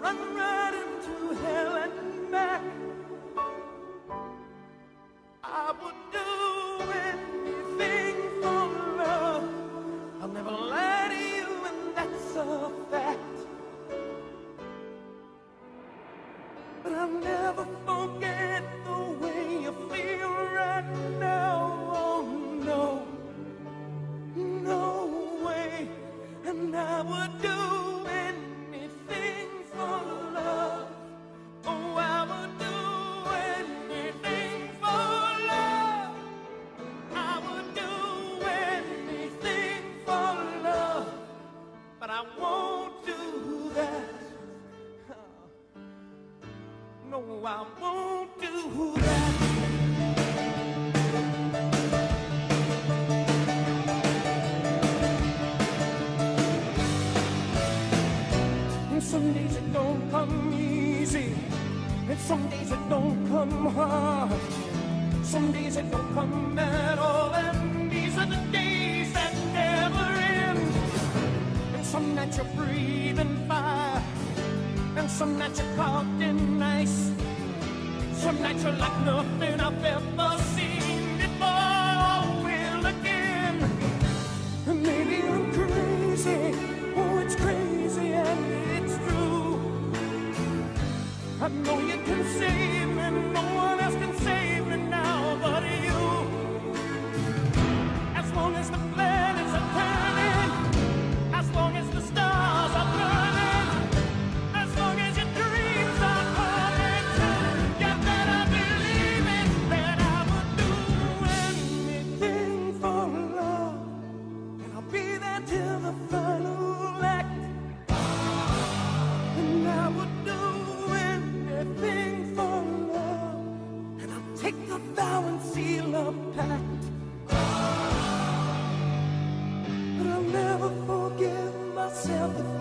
run, run. And some days it don't come easy, and some days it don't come hard. Some days it don't come at all, and these are the days that never end. And some nights you're breathing fire, and some nights you're caught in ice. Some nights are like nothing I've ever seen before. Will again. Maybe I'm crazy. Oh, it's crazy and it's true. I know you can save me. No myself.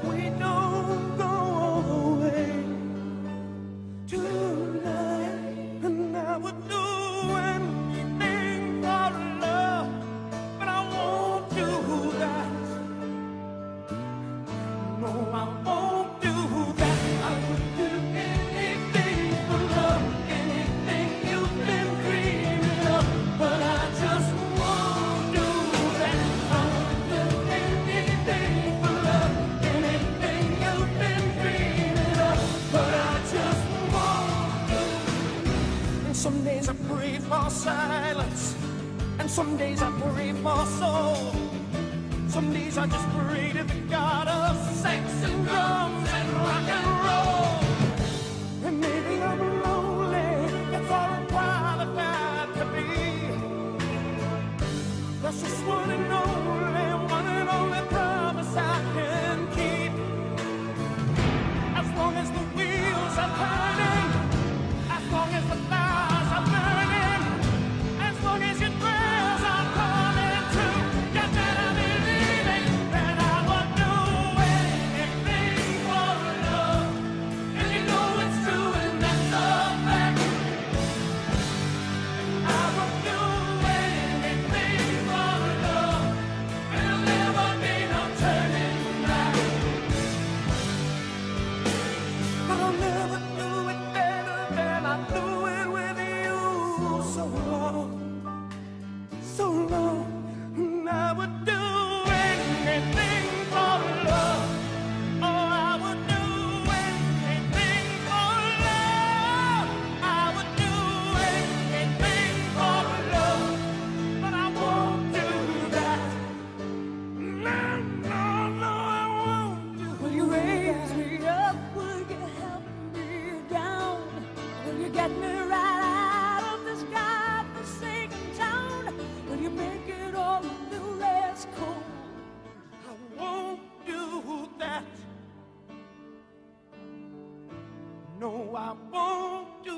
Some days I pray for silence, and some days I pray for soul. Some days I just pray to the God of sex and drums and rock and roll. And maybe I'm lonely, that's all I'm qualified to be. That's just one and. know. me out of this godforsaken town. Will you make it all? I won't do that. No, I won't do